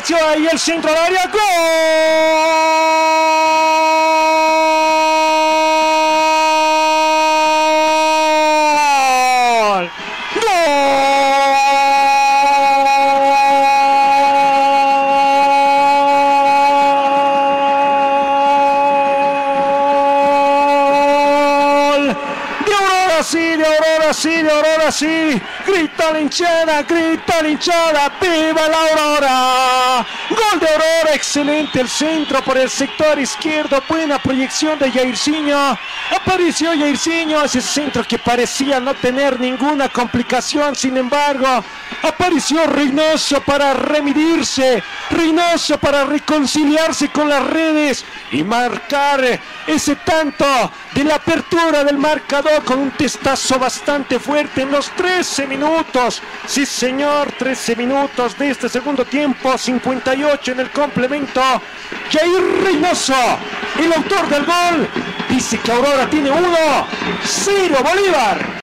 Apareció ahí el centro del área. ¡Gol! sí, de Aurora sí, de Aurora sí. Grita la hinchada, grita la hinchada. ¡Viva la Aurora! Excelente el centro por el sector izquierdo. Buena proyección de Jairzinho. Apareció Jairzinho, ese centro que parecía no tener ninguna complicación. Sin embargo, apareció Reynoso para remidirse. Reynoso para reconciliarse con las redes y marcar ese tanto de la apertura del marcador con un testazo bastante fuerte en los 13 minutos. Sí, señor, 13 minutos de este segundo tiempo, 58 en el complemento. Jair Reynoso, el autor del gol, dice que Aurora tiene uno, cero Bolívar.